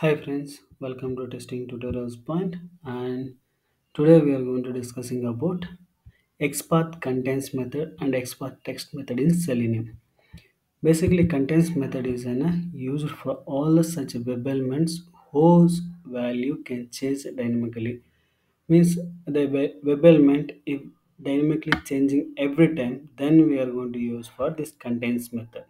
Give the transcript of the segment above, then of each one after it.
Hi friends, welcome to Testing Tutorials Point and today we are going to discussing about XPath contains method and XPath text method in Selenium. Basically contains method is an, uh, used for all such web elements whose value can change dynamically. Means the web element if dynamically changing every time then we are going to use for this contains method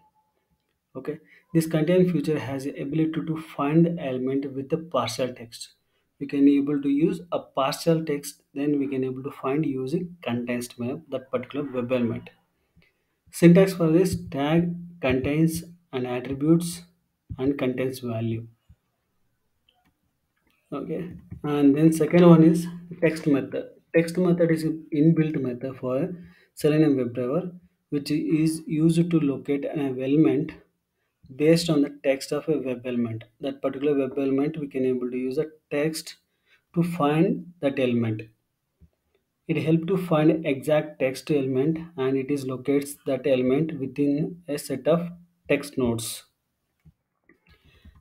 okay this contain feature has the ability to find the element with the partial text. We can able to use a partial text then we can able to find using contains map that particular web element. Syntax for this tag contains an attributes and contains value. Okay. And then second one is text method. Text method is an inbuilt method for selenium webdriver which is used to locate an element based on the text of a web element. That particular web element we can able to use a text to find that element. It helps to find exact text element and it is locates that element within a set of text nodes.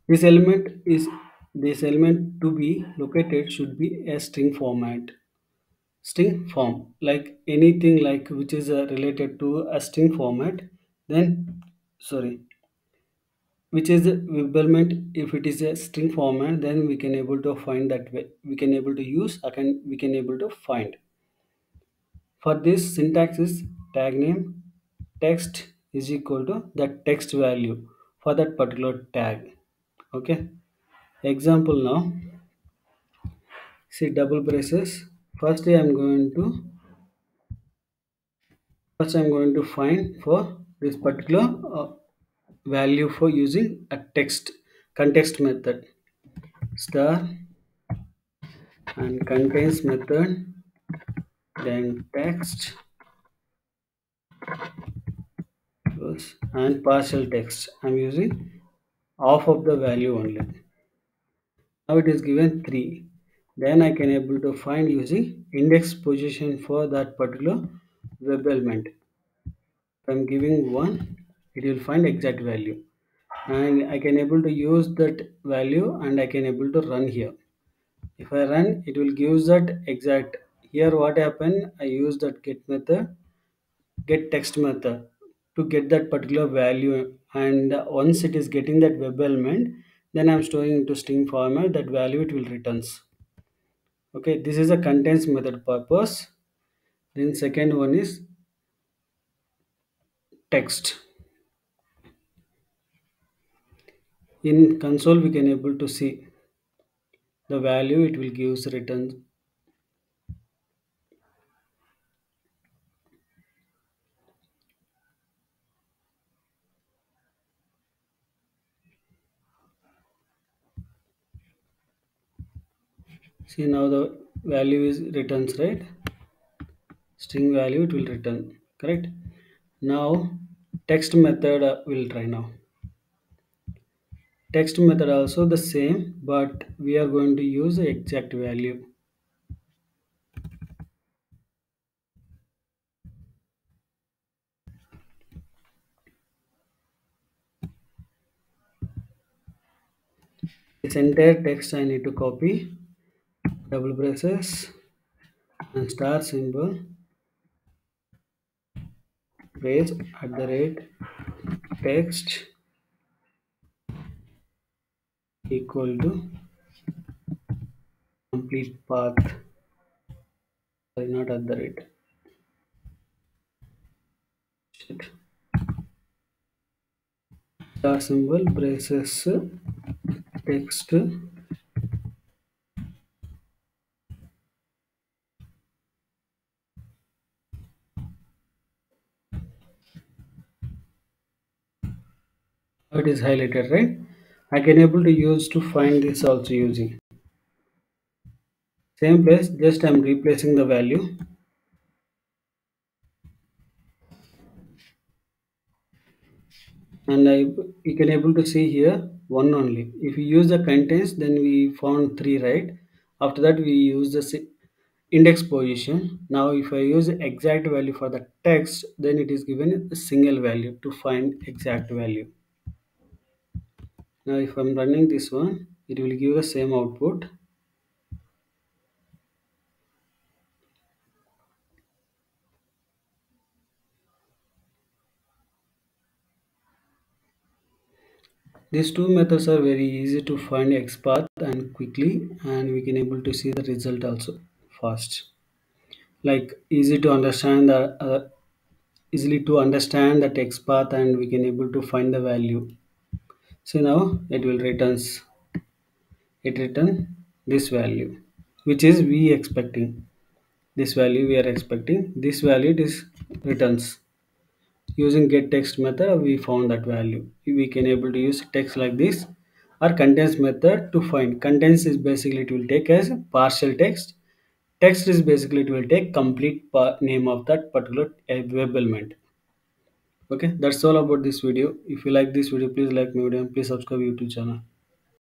This element is this element to be located should be a string format string form like anything like which is uh, related to a string format then sorry which is a element if it is a string format then we can able to find that way. We can able to use I can we can able to find. For this syntax is tag name text is equal to the text value for that particular tag. Okay. Example now. See double braces. First i'm going to first i'm going to find for this particular uh, value for using a text context method. Star and contains method then text and partial text. I'm using half of the value only. Now it is given 3 then i can able to find using index position for that particular web element. I'm giving 1 it will find exact value. And i can able to use that value and i can able to run here. If i run it will give that exact here what happened i use that get method get text method to get that particular value. And once it is getting that web element then i'm storing into string format that value it will returns. Okay this is a contains method purpose. Then second one is text in console we can able to see the value. It will gives return. See now the value is returns right? String value it will return correct? Now text method uh, will try now text method also the same but we are going to use the exact value. This entire text i need to copy double braces and star symbol brace at the rate text equal to complete path sorry not at the rate. Star symbol braces text. It is highlighted right i can able to use to find this also using. Same place just i'm replacing the value. And I you can able to see here one only. If we use the contains then we found three right? After that we use the index position. Now if I use exact value for the text then it is given a single value to find exact value now if I'm running this one it will give the same output. These two methods are very easy to find xpath and quickly and we can able to see the result also fast. Like easy to understand the uh, easily to understand the text path and we can able to find the value so now it will returns it return this value which is we expecting. This value we are expecting. This value it is returns. Using get text method we found that value. We can able to use text like this or contains method to find. Contains is basically it will take as partial text. Text is basically it will take complete name of that particular web element okay that's all about this video. If you like this video please like my video and please subscribe youtube channel